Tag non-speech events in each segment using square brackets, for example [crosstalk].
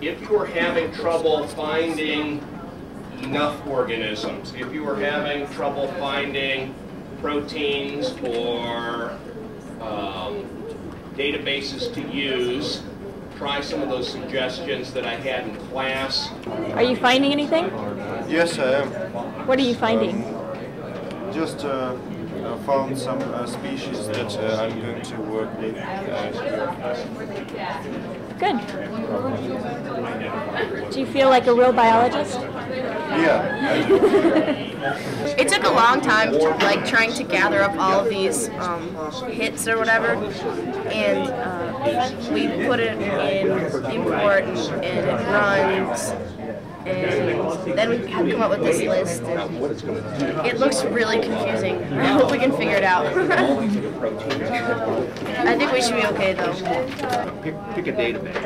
if you are having trouble finding enough organisms, if you are having trouble finding proteins or um, databases to use, try some of those suggestions that I had in class. Are you finding anything? Yes, I am. What are you finding? Just uh, uh, found some uh, species that uh, I'm going to work with. Uh, Good. Do you feel like a real biologist? yeah, It took a long time, to, like trying to gather up all of these um, hits or whatever, and uh, we put it in import, and it runs, and then we had to come up with this list. It looks really confusing. [laughs] I hope we can figure it out. [laughs] I think we should be okay though. Pick, pick a database.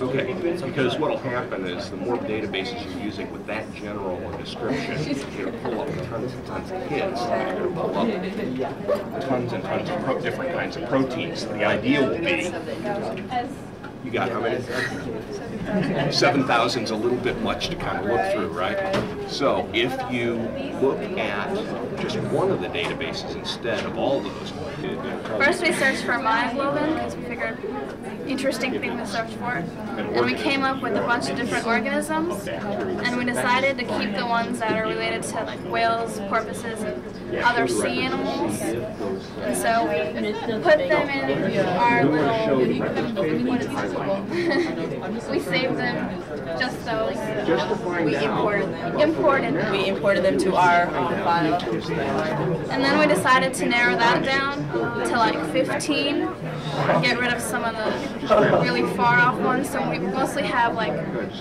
Okay, because what'll happen is the more databases you're using with that general description, you're gonna pull up tons and tons of hits. You're gonna pull up tons and tons of pro- different kinds of proteins. The idea will be, you got how many? Seven thousand's a little bit much to kind of look through, right? So if you look at just one of the databases instead of all those, First, we searched for myoglobin because we figured interesting thing to search for, and we came up with a bunch of different organisms, and we decided to keep the ones that are related to like whales, porpoises, and other sea animals. And so we put them in our little. What is it? we saved them, just so. We imported them. Imported them. We imported them to our um, file. And then we decided to narrow that down to like 15, get rid of some of the really far off ones. So we mostly have like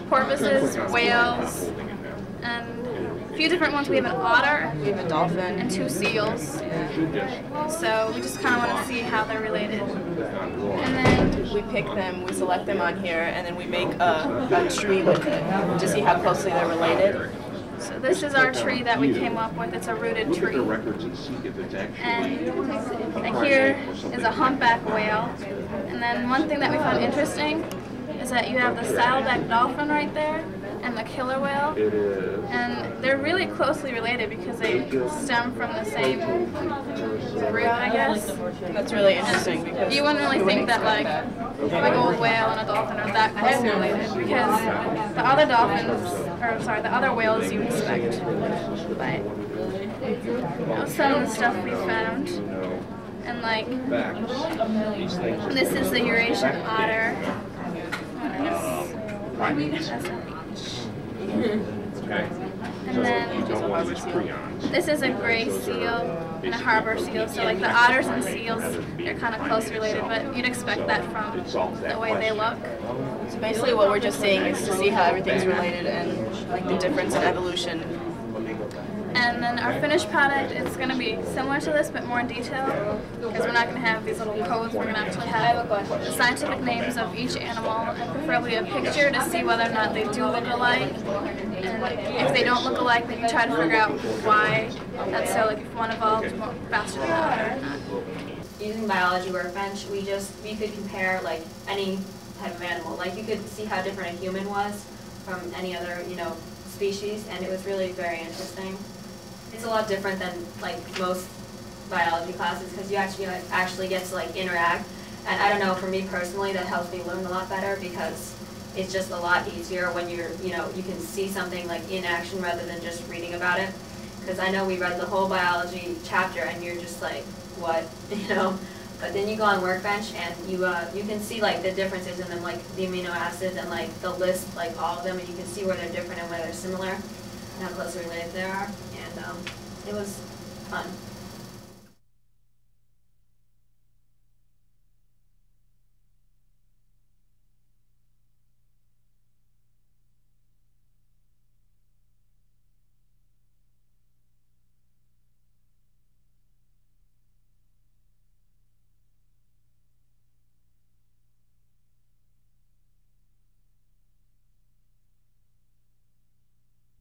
porpoises, whales, and a few different ones. We have an otter We have a dolphin. and two seals. So we just kind of want to see how they're related. And then We pick them, we select them on here, and then we make a, a tree with it to see how closely they're related. so this is our tree that we came up with. It's a rooted look at tree. the records and see if it's actually. And and here is a humpback whale. And then one thing that we found interesting is that you have the saddleback dolphin right there and the killer whale. It is. And they're really closely related because they stem from the same root, I guess. That's really interesting because You wouldn't really think that like a big old whale and a dolphin are that closely related because the other dolphins, or sorry, the other whales you expect. But you know, some of the stuff we found. And like this is the Eurasian otter. Primates. That's a Okay. And then Don't want these prions. this is a gray seal and a harbor seal. So like the otters and seals, they're kind of close related, but you'd expect that from the way they look. so basically what we're just seeing is to see how everything's related and like the difference in evolution. And then our finished product is going to be similar to this, but more in detail, because we're not going to have these little codes. We're going to actually have the scientific names of each animal, and preferably a picture to see whether or not they do look alike. And if they don't look alike, then you try to figure out why that's so. Like if one evolved faster than the other or not. using biology workbench, we just we could compare like any type of animal. Like you could see how different a human was from any other you know species, and it was really very interesting. It's a lot different than like most biology classes because you actually like, actually get to like interact. And I don't know, for me personally, that helps me learn a lot better because it's just a lot easier when you're you know you can see something like in action rather than just reading about it. Because I know we read the whole biology chapter and you're just like, what, [laughs] you know? But then you go on Workbench and you uh, you can see like the differences in them, like the amino acids and like the list, like all of them, and you can see where they're different and where they're similar, and how closely related they are. And um, it was fun.